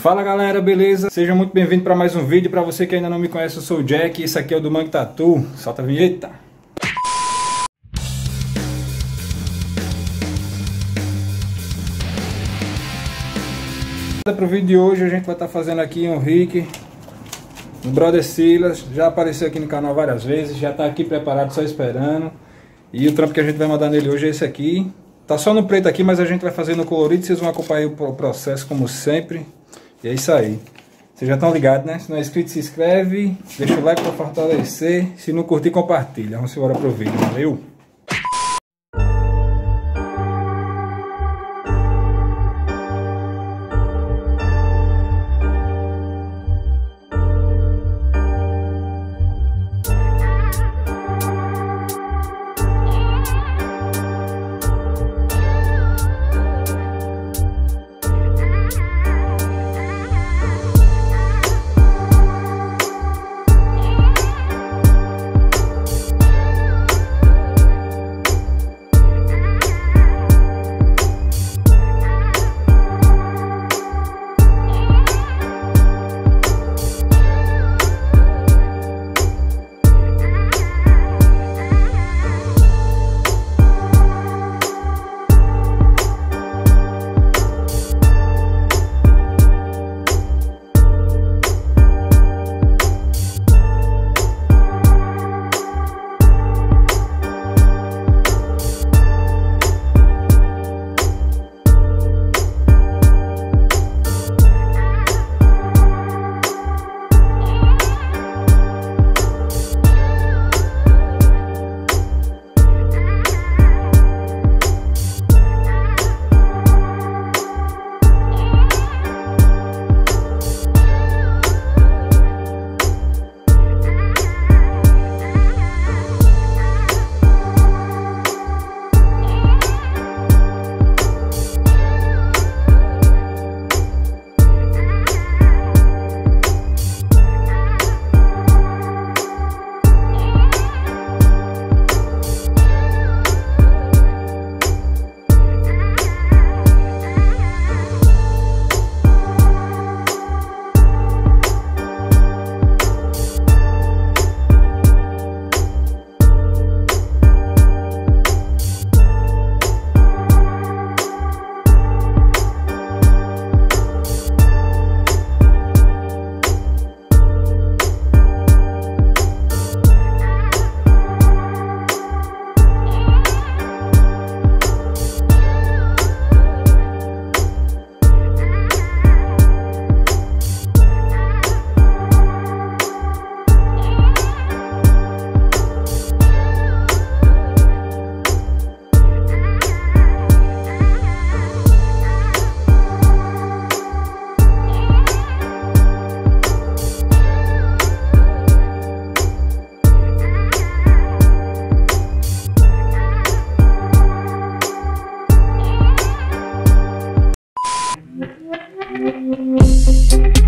Fala galera, beleza? Seja muito bem-vindo para mais um vídeo. Para você que ainda não me conhece, eu sou o Jack e esse aqui é o do Mangue Tatu. Solta a vinheta. Para o vídeo de hoje a gente vai estar tá fazendo aqui um Rick no Brother Silas. Já apareceu aqui no canal várias vezes, já está aqui preparado, só esperando. E o trampo que a gente vai mandar nele hoje é esse aqui. Tá só no preto aqui, mas a gente vai fazer no colorido. Vocês vão acompanhar o processo como sempre. E é isso aí. Vocês já estão ligados, né? Se não é inscrito, se inscreve. Deixa o like para fortalecer. Se não curtir, compartilha. Vamos embora pro vídeo. Valeu! Música